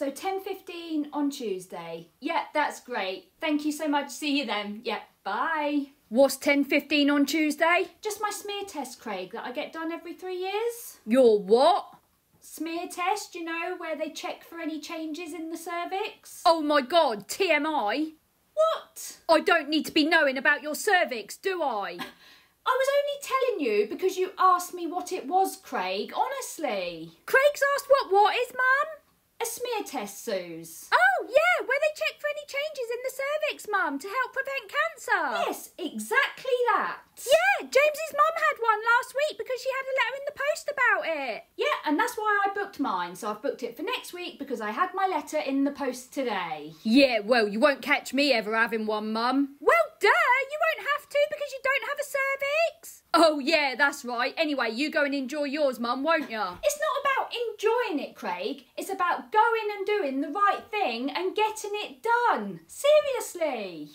So 10.15 on Tuesday. Yeah, that's great. Thank you so much. See you then. Yeah, bye. What's 10.15 on Tuesday? Just my smear test, Craig, that I get done every three years. Your what? Smear test, you know, where they check for any changes in the cervix. Oh my god, TMI? What? I don't need to be knowing about your cervix, do I? I was only telling you because you asked me what it was, Craig, honestly. Craig's asked what what is, Mum? A smear test, Suze. Oh, yeah, where they check for any changes in the cervix, Mum, to help prevent cancer. Yes, exactly that. Yeah, James's mum had one last week because she had a letter in the post about it. Yeah, and that's why I booked mine. So I've booked it for next week because I had my letter in the post today. Yeah, well, you won't catch me ever having one, Mum. Well, duh, you won't have to because you don't have a cervix. Oh, yeah, that's right. Anyway, you go and enjoy yours, Mum, won't you? It's enjoying it, Craig. It's about going and doing the right thing and getting it done. Seriously.